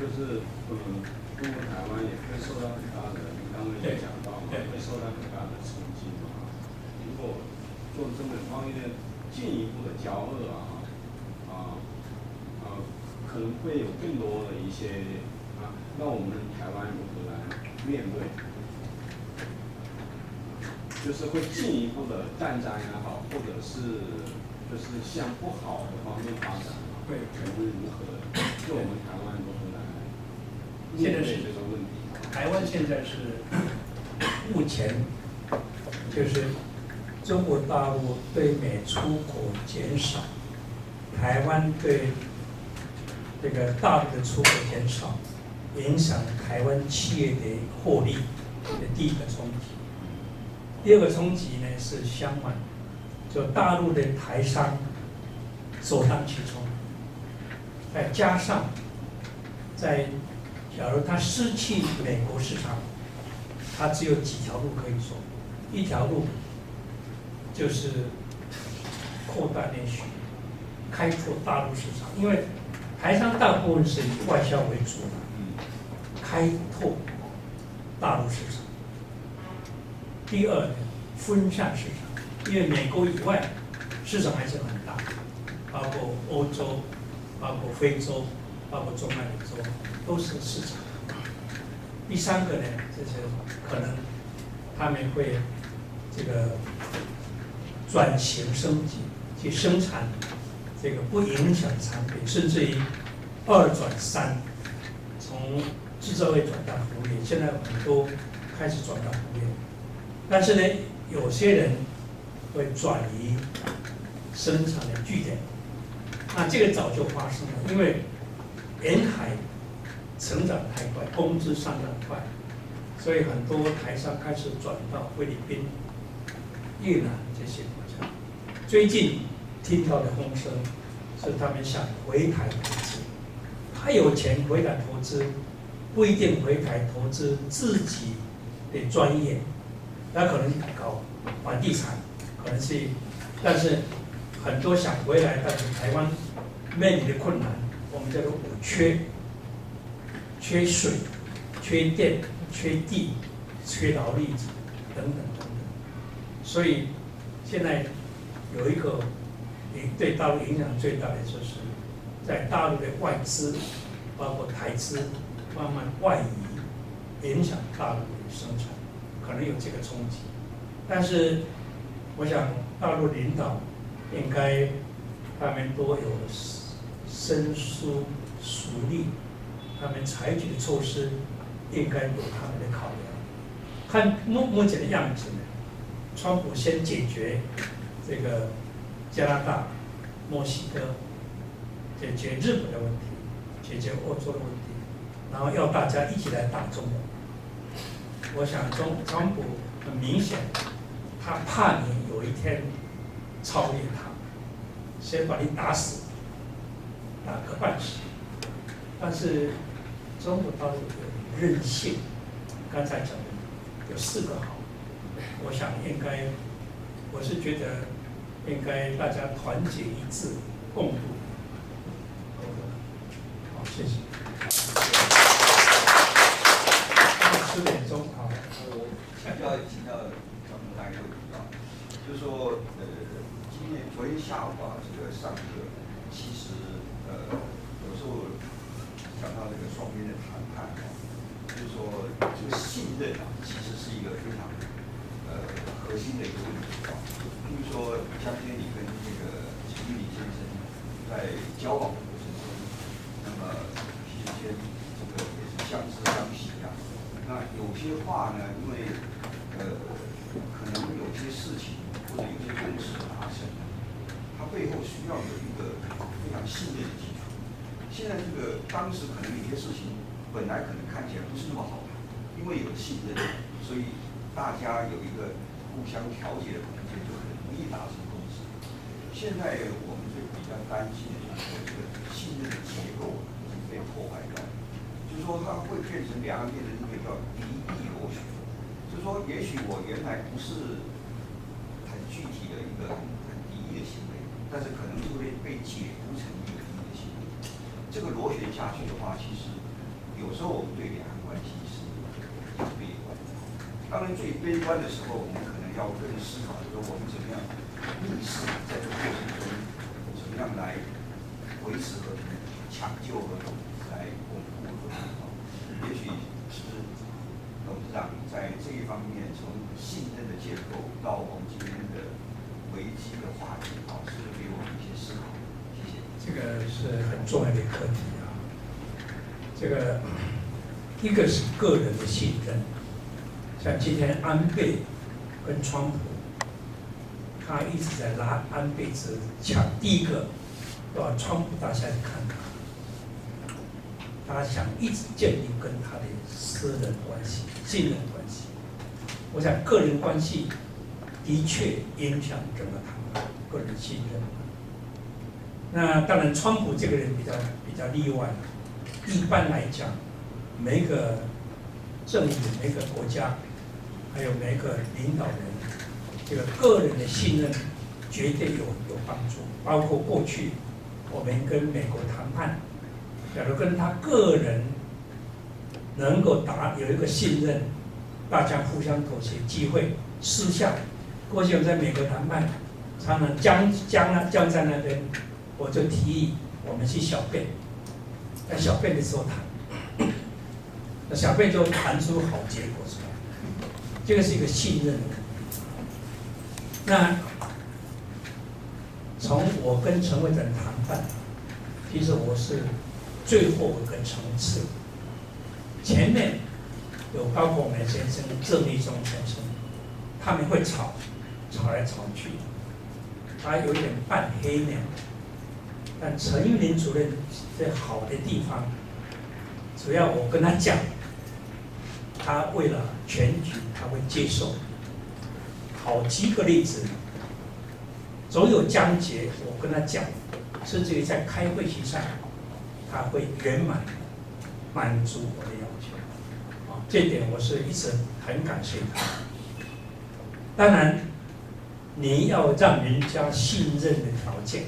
就是嗯，中国台湾也会受到很大的，你刚刚也讲到嘛，会受到很大的冲击嘛。如果做这么方面的进一步的交恶啊，啊啊，可能会有更多的一些啊，那我们台湾如何来面对？就是会进一步的战争也好，或者是就是向不好的方面发展嘛？会，我们如何？就我们台湾如何？来面对这个问题台湾，现在是目前就是中国大陆对美出口减少，台湾对这个大陆的出口减少，影响台湾企业的获利的第一个冲击。第二个冲击呢是相反，就大陆的台商首当其冲，再加上在。假如他失去美国市场，他只有几条路可以走，一条路就是扩大内需，开拓大陆市场，因为台商大部分是以外销为主的，开拓大陆市场。第二，分散市场，因为美国以外市场还是很大，包括欧洲，包括非洲。包括中南美洲都是市场。第三个呢，就是可能他们会这个转型升级，去生产这个不影响产品，甚至于二转三，从制造业转到服务业，现在很多开始转到服务业，但是呢，有些人会转移生产的据点，那这个早就发生了，因为沿海成长太快，工资上涨快，所以很多台商开始转到菲律宾、越南这些国家。最近听到的风声是他们想回台投资，他有钱回台投资，不一定回台投资自己的专业，那可能搞房地产，可能是，但是很多想回来，但是台湾面临的困难，我们叫做五缺。缺水、缺电、缺地、缺劳力等等等等，所以现在有一个影对大陆影响最大的就是在大陆的外资，包括台资慢慢外移，影响大陆的生产，可能有这个冲击。但是我想大陆领导应该他们都有伸缩熟虑。他们采取的措施应该有他们的考量。看目目前的样子呢，川普先解决这个加拿大、墨西哥，解决日本的问题，解决欧洲的问题，然后要大家一起来打中国。我想中川普很明显，他怕你有一天超越他，先把你打死，打个半死。但是。中国倒是有韧性，刚才讲的有四个好，我想应该，我是觉得应该大家团结一致，共度。好，谢谢。十点钟好，我请教请教张总大一个问题啊，就是说呃，今天昨天下午啊，这个上课，其实呃，有时候。讲到这个双边的谈判啊，就是说这个信任啊，其实是一个非常呃核心的一个问题啊。比如说，像今天你跟这个陈经理先生在交往的过程中，那么之间这个也是相知相惜啊。那有些话呢，因为呃可能有些事情或者有些共识达成，它背后需要有一个非常信任的基础。现在这个当时可能有些事情本来可能看起来不是那么好，因为有信任，所以大家有一个互相调节的空间，就很容易达成共识。现在我们就比较担心的就是，这个信任的结构已经被破坏掉，就是说它会变成两岸变成一个叫敌意螺旋。就是说，也许我原来不是很具体的一个很敌意的行为，但是可能就会被解读成一个敌意的行为。这个螺旋下去的话，其实有时候我们对两岸关系是。当然，最悲观的时候，我们可能要更思考，就是我们怎么样逆势在这个过程中，怎么样来维持和平、抢救和平、来巩固和平。也许是董事长在这一方面，从信任的结构到我们今天的危机的话题，啊，是给我们一些思考。谢谢这个是很重要的课题啊。这个 [clears throat] [clears throat] 一个是个人的信任，像今天安倍跟川普，他一直在拉安倍子抢第一个，把川普打下去看他，他想一直建立跟他的私人关系、信任关系。我想个人关系的确影响整个谈判，个人信任。那当然，川普这个人比较比较例外。一般来讲，每个政府、每个国家，还有每个领导人，这个个人的信任绝对有有帮助。包括过去我们跟美国谈判，假如跟他个人能够达有一个信任，大家互相妥协机会，私下，过去我在美国谈判，常常僵僵啊僵在那边。我就提议我们去小便，在小便的时候谈，那小便就谈出好结果出来。这个是一个信任。那从我跟陈会长谈判，其实我是最后一个层次，前面有高国美先生、郑立忠先生，他们会吵，吵来吵去，他有点半黑脸。但陈玉林主任在好的地方，只要我跟他讲，他为了全局他会接受。好几个例子，总有章节我跟他讲，甚至于在开会席上，他会圆满满足我的要求。啊，这点我是一直很感谢他。当然，你要让人家信任的条件。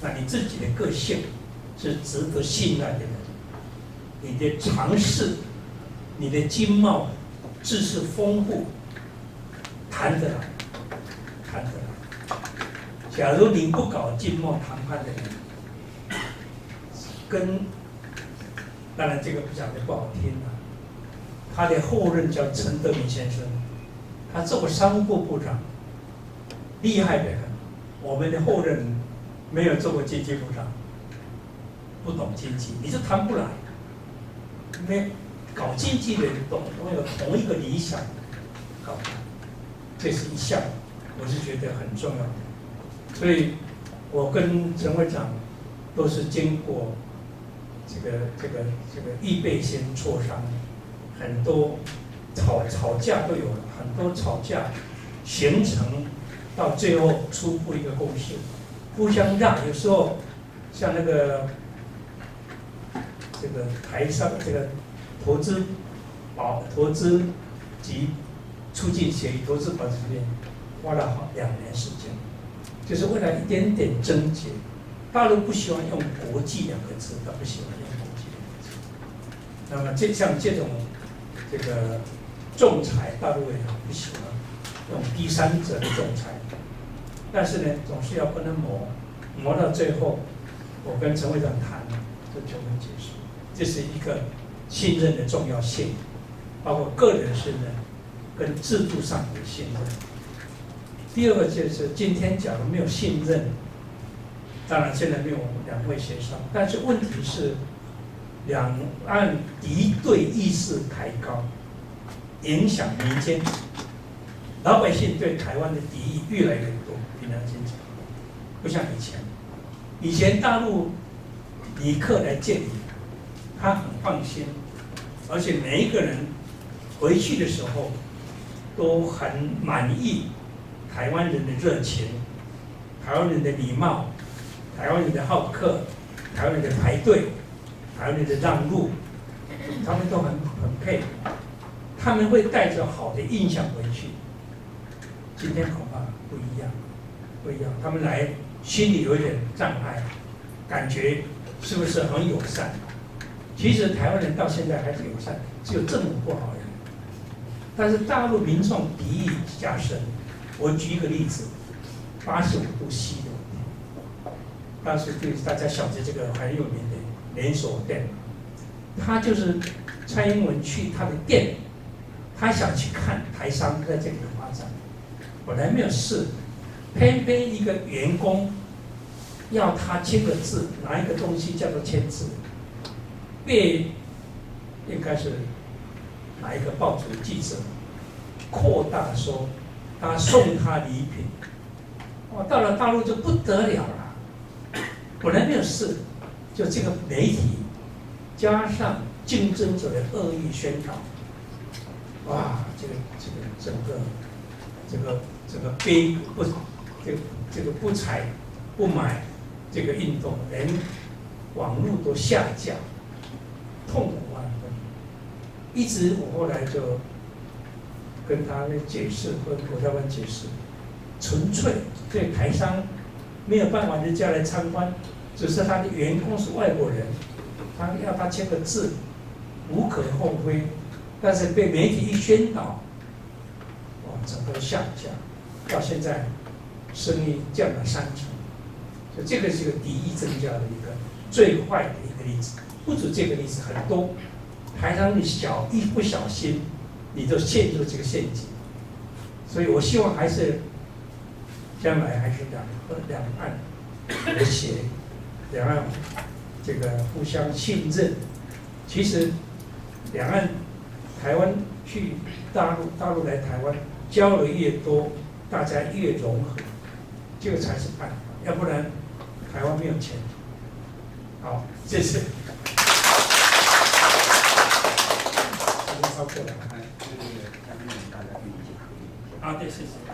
那你自己的个性是值得信赖的人，你的尝试，你的经贸知识丰富，谈得来，谈得来。假如你不搞经贸谈判的人，跟当然这个不讲的不好听啊，他的后任叫陈德明先生，他做过商务部部长，厉害的很。我们的后任。没有做过经济部长，不懂经济，你就谈不来。没搞经济的人懂，都有同一个理想，搞，这是一项，我是觉得很重要的。所以，我跟陈会长都是经过这个这个这个预备先磋商，很多吵吵架都有，很多吵架形成到最后初步一个共识。互相让，有时候像那个这个台上这个投资保投资及促进协议、投资保证协议，花了好两年时间，就是为了一点点症结。大陆不喜欢用“国际”两个字，他不喜欢用“国际”两个字。那么这像这种这个仲裁，大陆也很不喜欢用第三者的仲裁。但是呢，总是要不能磨，磨到最后，我跟陈会长谈，就就会结束。这是一个信任的重要性，包括个人信任跟制度上的信任。第二个就是今天假如没有信任，当然现在没有我们两位协商，但是问题是两岸敌对意识抬高，影响民间，老百姓对台湾的敌意越来越多。比较经济，不像以前。以前大陆旅客来见你，他很放心，而且每一个人回去的时候都很满意台湾人的热情、台湾人的礼貌、台湾人的好客、台湾人的排队、台湾人的让路，他们都很很配，他们会带着好的印象回去。今天恐怕不一样。不一样，他们来心里有一点障碍，感觉是不是很友善？其实台湾人到现在还是友善，只有政府不好而已。但是大陆民众敌意加深。我举一个例子，八十五度 C 的。当时对大家晓得这个很有名的连锁店，他就是蔡英文去他的店，他想去看台商在这里的发展，本来没有事。偏偏一个员工要他签个字，拿一个东西叫做签字，被应该是哪一个报纸的记者扩大说他送他礼品，哦，到了大陆就不得了了。本来没有事，就这个媒体加上竞争者的恶意宣传，哇，这个这个整个这个这个悲不。这个这个不采不买这个运动，连网络都下架，痛苦万分。一直我后来就跟他们解释，跟国家湾解释，纯粹对台商没有办法人家来参观，只是他的员工是外国人，他要他签个字，无可厚非。但是被媒体一宣导，哇，整个下架，到现在。生意降了三成，所以这个是一个敌意增加的一个最坏的一个例子。不止这个例子，很多台商你小一不小心，你就陷入这个陷阱。所以我希望还是将来还是两和两岸和谐，两岸这个互相信任。其实两岸台湾去大陆，大陆来台湾交流越多，大家越融合，这个才是办法。要不然台湾没有钱。好谢谢。稍这个大家对谢谢。